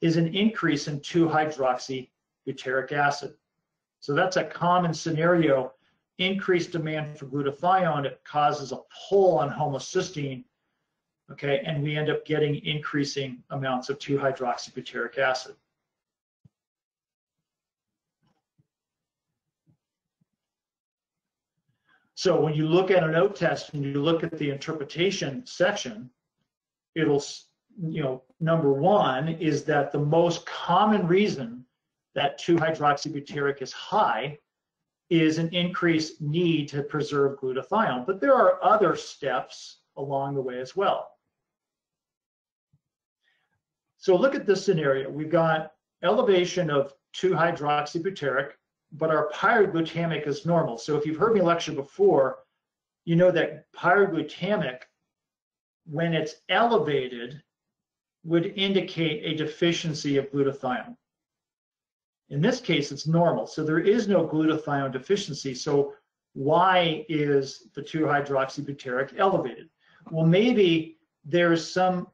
is an increase in 2-hydroxybutyric acid. So that's a common scenario increased demand for glutathione, it causes a pull on homocysteine, okay, and we end up getting increasing amounts of 2-hydroxybutyric acid. So when you look at an OAT test and you look at the interpretation section, it'll, you know, number one is that the most common reason that 2-hydroxybutyric is high is an increased need to preserve glutathione. But there are other steps along the way as well. So look at this scenario. We've got elevation of 2-hydroxybutyric, but our pyroglutamic is normal. So if you've heard me lecture before, you know that pyroglutamic, when it's elevated, would indicate a deficiency of glutathione. In this case, it's normal. So there is no glutathione deficiency. So why is the 2-hydroxybutyric elevated? Well, maybe there's some,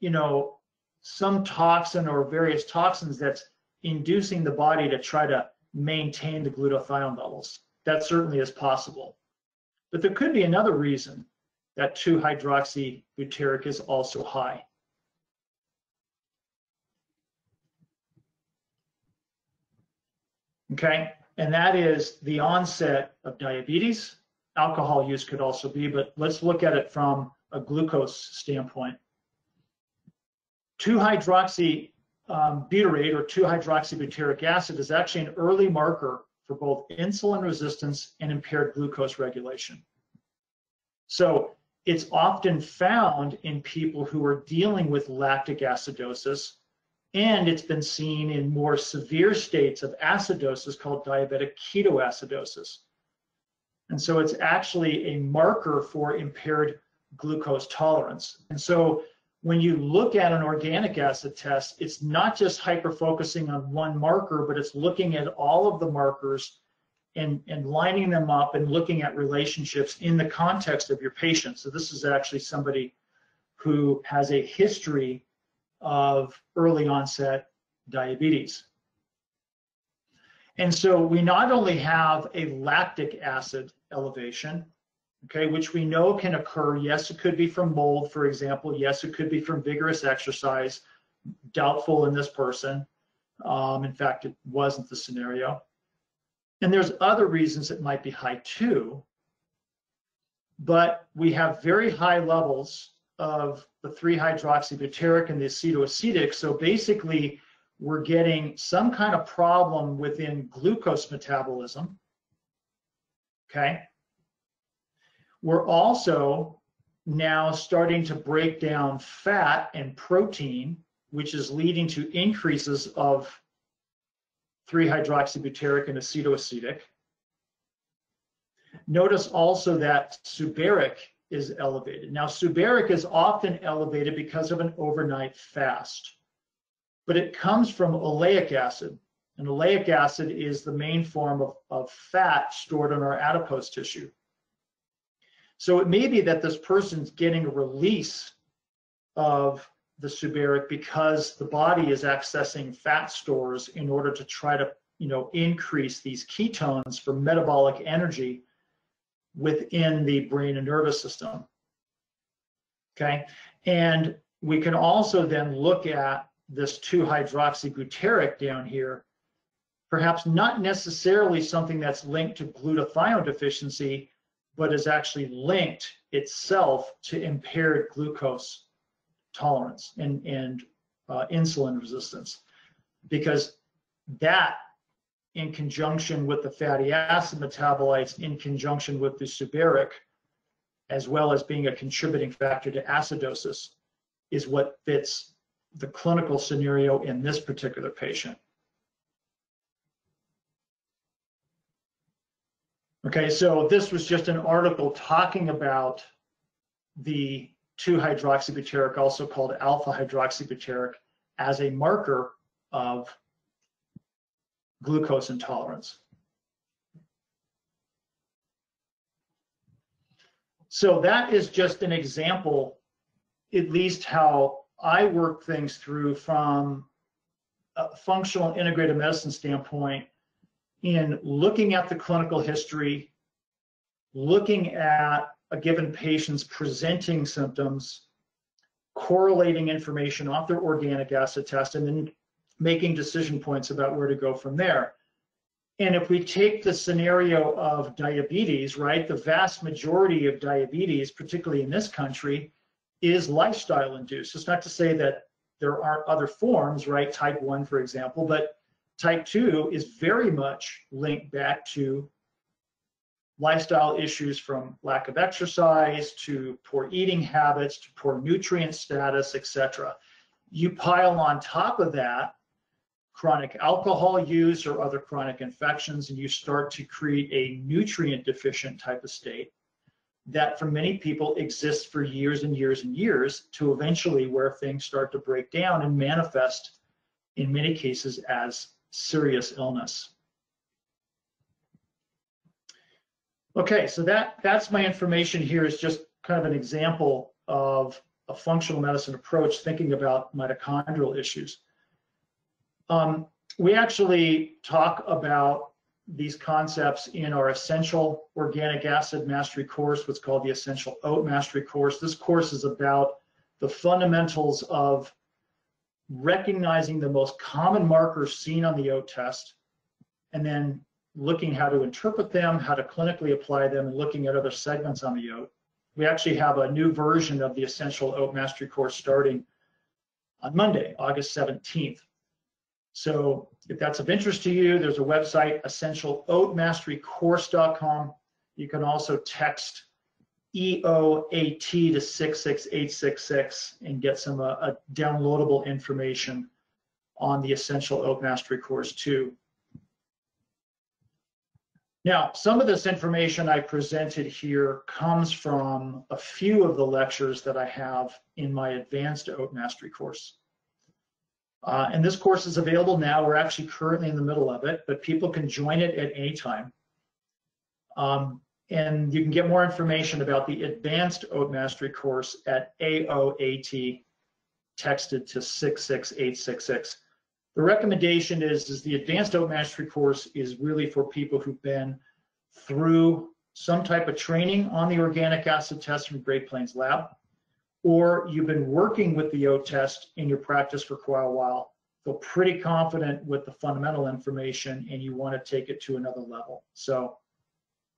you know, some toxin or various toxins that's inducing the body to try to maintain the glutathione levels. That certainly is possible. But there could be another reason that 2-hydroxybutyric is also high. Okay, and that is the onset of diabetes. Alcohol use could also be, but let's look at it from a glucose standpoint. 2-hydroxy um, butyrate or 2-hydroxybutyric acid is actually an early marker for both insulin resistance and impaired glucose regulation. So it's often found in people who are dealing with lactic acidosis, and it's been seen in more severe states of acidosis called diabetic ketoacidosis. And so it's actually a marker for impaired glucose tolerance. And so when you look at an organic acid test, it's not just hyper focusing on one marker, but it's looking at all of the markers and, and lining them up and looking at relationships in the context of your patient. So this is actually somebody who has a history of early onset diabetes. And so we not only have a lactic acid elevation, okay, which we know can occur. Yes, it could be from mold, for example. Yes, it could be from vigorous exercise. Doubtful in this person. Um, in fact, it wasn't the scenario. And there's other reasons it might be high too. But we have very high levels of the 3-hydroxybutyric and the acetoacetic. So basically, we're getting some kind of problem within glucose metabolism. Okay. We're also now starting to break down fat and protein, which is leading to increases of 3-hydroxybutyric and acetoacetic. Notice also that suberic is elevated. Now, suberic is often elevated because of an overnight fast, but it comes from oleic acid. And oleic acid is the main form of, of fat stored in our adipose tissue. So it may be that this person's getting a release of the suberic because the body is accessing fat stores in order to try to, you know, increase these ketones for metabolic energy within the brain and nervous system. Okay, and we can also then look at this 2-hydroxybutyric down here, perhaps not necessarily something that's linked to glutathione deficiency, but is actually linked itself to impaired glucose tolerance and, and uh, insulin resistance. Because that, in conjunction with the fatty acid metabolites, in conjunction with the suberic, as well as being a contributing factor to acidosis, is what fits the clinical scenario in this particular patient. Okay, so this was just an article talking about the 2-hydroxybutyric, also called alpha hydroxybutyric, as a marker of glucose intolerance. So that is just an example, at least how I work things through from a functional integrated medicine standpoint in looking at the clinical history, looking at a given patient's presenting symptoms, correlating information off their organic acid test, and then making decision points about where to go from there. And if we take the scenario of diabetes, right, the vast majority of diabetes, particularly in this country, is lifestyle induced. It's not to say that there aren't other forms, right? Type 1, for example, but type 2 is very much linked back to lifestyle issues from lack of exercise to poor eating habits to poor nutrient status, etc. You pile on top of that chronic alcohol use or other chronic infections, and you start to create a nutrient deficient type of state that for many people exists for years and years and years to eventually where things start to break down and manifest in many cases as serious illness. Okay, so that that's my information here is just kind of an example of a functional medicine approach thinking about mitochondrial issues. Um, we actually talk about these concepts in our essential organic acid mastery course, what's called the essential OAT mastery course. This course is about the fundamentals of recognizing the most common markers seen on the OAT test, and then looking how to interpret them, how to clinically apply them, and looking at other segments on the OAT. We actually have a new version of the Essential OAT Mastery course starting on Monday, August 17th. So if that's of interest to you, there's a website, essentialoatmasterycourse.com. You can also text EOAT to 66866 and get some uh, downloadable information on the Essential OAT Mastery course too. Now, some of this information I presented here comes from a few of the lectures that I have in my Advanced OAT Mastery course. Uh, and this course is available now. We're actually currently in the middle of it, but people can join it at any time. Um, and you can get more information about the Advanced OAT Mastery course at AOAT texted to 66866. The recommendation is, is the Advanced Oat Mastery course is really for people who've been through some type of training on the organic acid test from Great Plains Lab or you've been working with the OAT test in your practice for quite a while, feel pretty confident with the fundamental information, and you want to take it to another level. So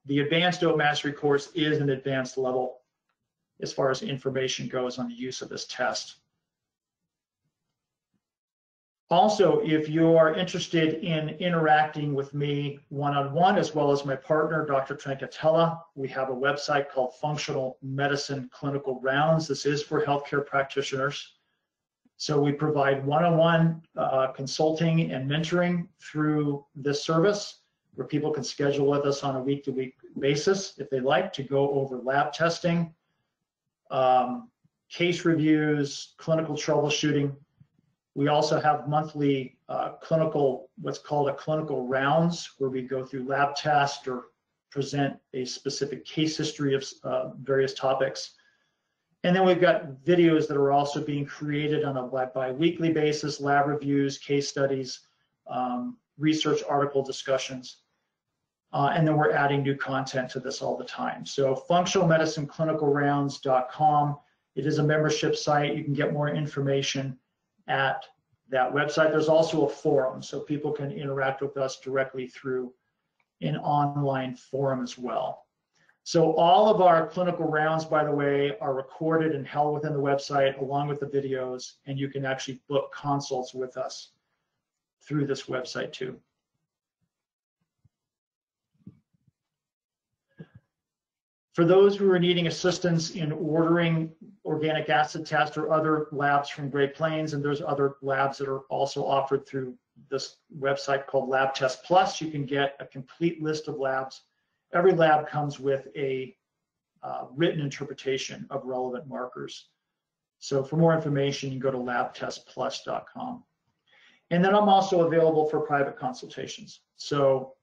the advanced OAT mastery course is an advanced level as far as information goes on the use of this test. Also, if you are interested in interacting with me one-on-one, as well as my partner, Dr. Trancatella, we have a website called Functional Medicine Clinical Rounds. This is for healthcare practitioners. So we provide one-on-one uh, consulting and mentoring through this service, where people can schedule with us on a week-to-week -week basis if they like to go over lab testing, um, case reviews, clinical troubleshooting, we also have monthly uh, clinical, what's called a clinical rounds, where we go through lab tests or present a specific case history of uh, various topics. And then we've got videos that are also being created on a bi-weekly basis, lab reviews, case studies, um, research article discussions. Uh, and then we're adding new content to this all the time. So functionalmedicineclinicalrounds.com. It is a membership site. You can get more information at that website. There's also a forum, so people can interact with us directly through an online forum as well. So all of our clinical rounds, by the way, are recorded and held within the website along with the videos, and you can actually book consults with us through this website too. For those who are needing assistance in ordering organic acid test or other labs from Great Plains, and there's other labs that are also offered through this website called Lab Test Plus, you can get a complete list of labs. Every lab comes with a uh, written interpretation of relevant markers. So for more information, you can go to labtestplus.com. And then I'm also available for private consultations. So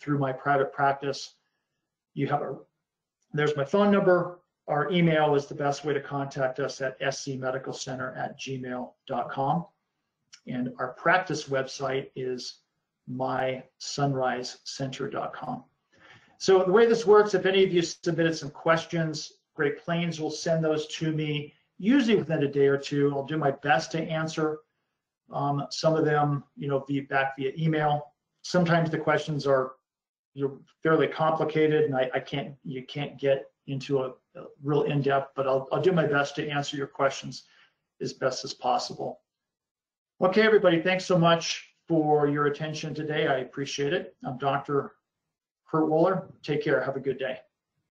through my private practice, you have a there's my phone number. Our email is the best way to contact us at scmedicalcenter at gmail.com. And our practice website is mysunrisecenter.com. So the way this works, if any of you submitted some questions, Great Plains will send those to me usually within a day or two. I'll do my best to answer um, some of them, you know, via, back via email. Sometimes the questions are you're fairly complicated and I, I, can't you can't get into a, a real in-depth, but I'll, I'll do my best to answer your questions as best as possible. Okay, everybody, thanks so much for your attention today. I appreciate it. I'm Dr. Kurt Woeller. Take care. Have a good day.